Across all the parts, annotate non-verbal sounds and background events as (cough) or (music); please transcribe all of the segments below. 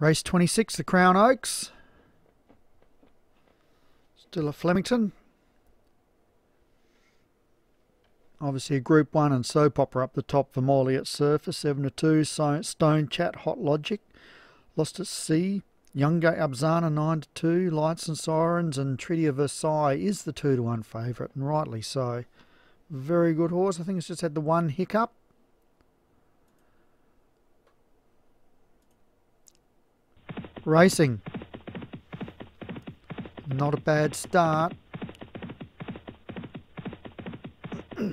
Race 26, the Crown Oaks. Still a Flemington. Obviously a Group 1 and Soap Opera up the top for Morley at Surface. 7 to 2, Stone Chat, Hot Logic. Lost at Sea. Younger Abzana 9 to 2. Lights and Sirens and Treaty of Versailles is the 2 to 1 favourite, and rightly so. Very good horse. I think it's just had the one hiccup. Racing. Not a bad start. (clears throat)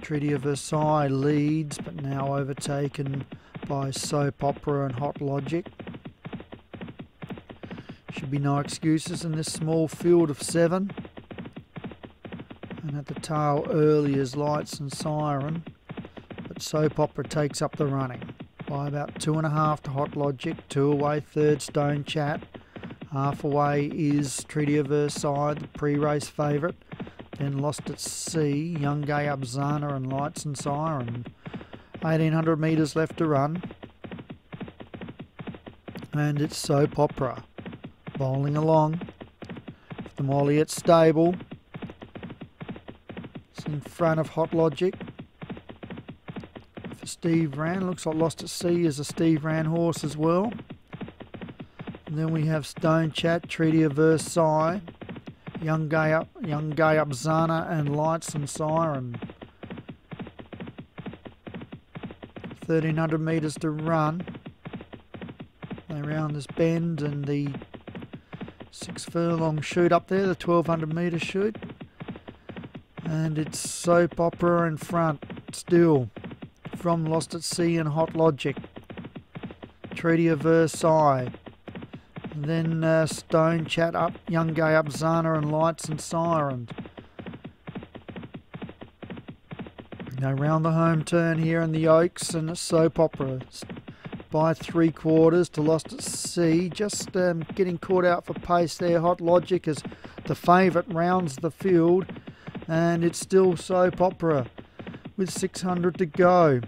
Treaty of Versailles leads, but now overtaken by Soap Opera and Hot Logic. Should be no excuses in this small field of seven. And at the tail early is Lights and Siren, but Soap Opera takes up the running by about two and a half to Hot Logic, two away, third Stone Chat. Half away is Treaty of Versailles, the pre-race favourite. Then Lost at Sea, Young Gay Abzana and Lights and Siren. 1800 metres left to run. And it's Soap Opera. Bowling along. The Molly at stable. It's in front of Hot Logic for Steve Rann. Looks like Lost at Sea is a Steve Rann horse as well. And then we have Stone Chat, Treaty of Versailles, Young Gay Up, Young Gay Up Zana, and Lights and Siren. 1300 metres to run. They this bend and the six furlong chute up there, the 1200 metre chute. And it's soap opera in front still from Lost at Sea and Hot Logic. Treaty of Versailles. then uh, Stone Chat up, Young Gay up, Zana and Lights and Sirens. Now round the home turn here in the Oaks and soap opera by three quarters to Lost at Sea. Just um, getting caught out for pace there. Hot Logic as the favourite rounds the field and it's still soap opera with 600 to go.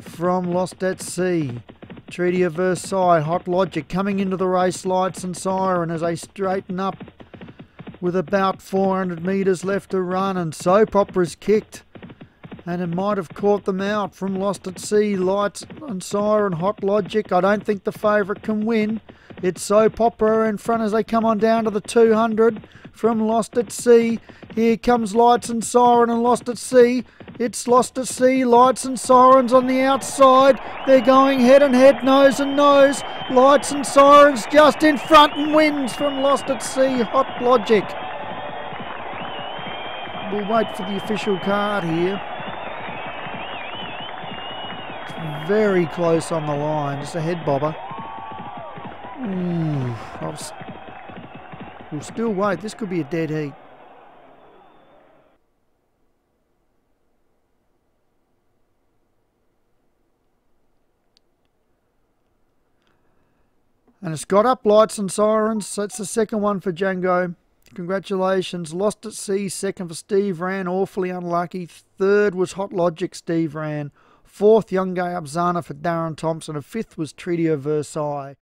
From Lost at Sea, Treaty of Versailles, Hot Logic coming into the race, lights and siren as they straighten up with about 400 metres left to run and Soap Opera's kicked and it might have caught them out from Lost at Sea, Lights and Siren, Hot Logic. I don't think the favourite can win. It's Soap Opera in front as they come on down to the 200 from Lost at Sea. Here comes Lights and Siren and Lost at Sea. It's Lost at Sea, Lights and Sirens on the outside. They're going head and head, nose and nose. Lights and Sirens just in front and wins from Lost at Sea, Hot Logic. We'll wait for the official card here. It's very close on the line, just a head bobber. Ooh, we'll still wait. This could be a dead heat. And it's got up lights and sirens. So it's the second one for Django. Congratulations. Lost at sea, second for Steve Rann. Awfully unlucky. Third was Hot Logic, Steve Rann. Fourth, Young Gay Abzana for Darren Thompson. And fifth was Treaty of Versailles.